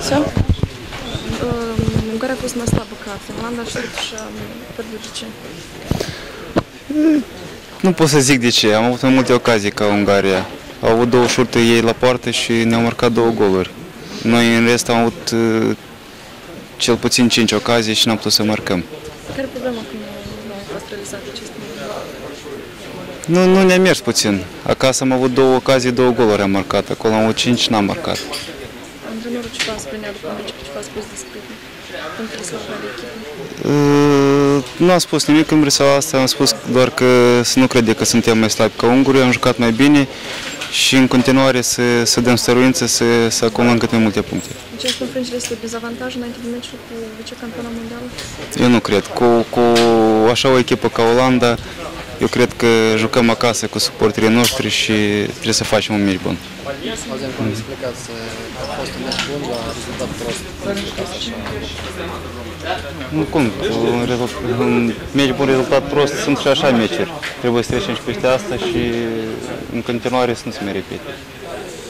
Все? Ungaria a fost mai slabă ca Finlanda și totuși am pierdut de ce? Nu pot să zic de ce. Am avut mai multe ocazii ca Ungaria. Au avut două șurte ei la poartă și ne-au marcat două goluri. Noi în rest am avut uh, cel puțin cinci ocazii și n-am putut să marcăm. Care e problema când nu au fost realizate aceste Nu, nu ne-a mers puțin. Acasă am avut două ocazii, două goluri am marcat. Acolo am avut cinci, n-am marcat. Antrenorul ce v-a spunea după meci, ce v-a spus despre punctele slabe ale echipei? Uh, Nu am spus nimic în Brisela asta, am spus doar că să nu crede că suntem mai slabi ca ungurii, am jucat mai bine și în continuare să, să dăm stăruință, să, să acumulăm cât mai multe puncte. Aceste înfrângeri este dezavantaj înainte de meciul cu vicecampionul mondial? Eu nu cred. Cu, cu așa o echipă ca Olanda, eu cred că jucăm acasă cu suporterii noștri și trebuie să facem un meci bun. Azi cum explicați că a fost un meci bun la rezultat prost. Cum explicați așa? Nu cum, un, rezult, un meci bun, rezultat prost, sunt și așa meciuri. Trebuie să trecem și peste asta și în continuare să nu se mai repete.